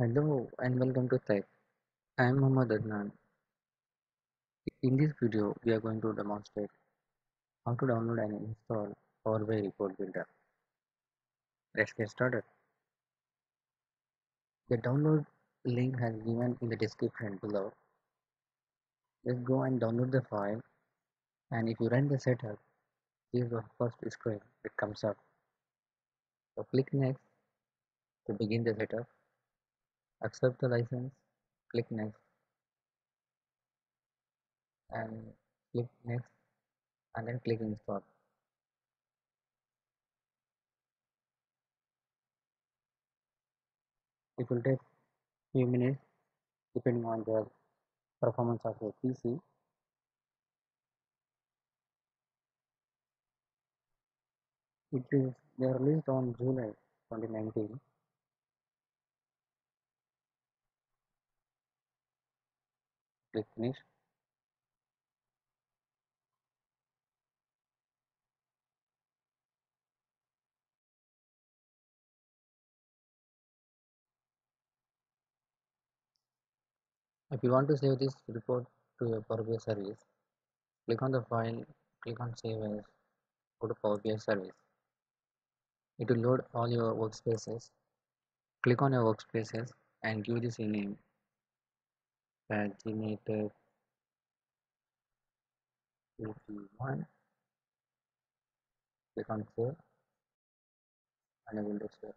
Hello and welcome to TAIK. I am Mohammed Adnan. In this video, we are going to demonstrate how to download and install Power BI Report Builder. Let's get started. The download link has given in the description below. Let's go and download the file and if you run the setup, this is the first screen that comes up. So click next to begin the setup. Accept the license, click next and click next and then click install. It will take few minutes depending on the performance of your PC. It is released on July 2019. Click finish. If you want to save this report to your Power BI service, click on the file, click on save as, go to Power BI service. It will load all your workspaces. Click on your workspaces and give this a name paginated 1 click on save and I will save.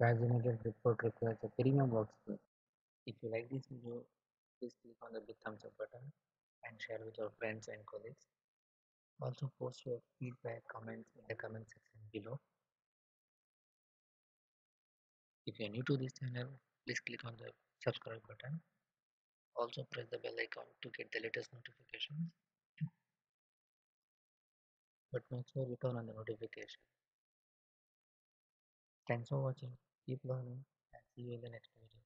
Paginated report requires a premium workspace. If you like this video, please click on the big thumbs up button and share with your friends and colleagues. Also post your feedback comments in the comment section below. If you are new to this channel, please click on the subscribe button. Also press the bell icon to get the latest notifications. But make sure you turn on the notification. Thanks for watching. Keep learning and see you in the next video.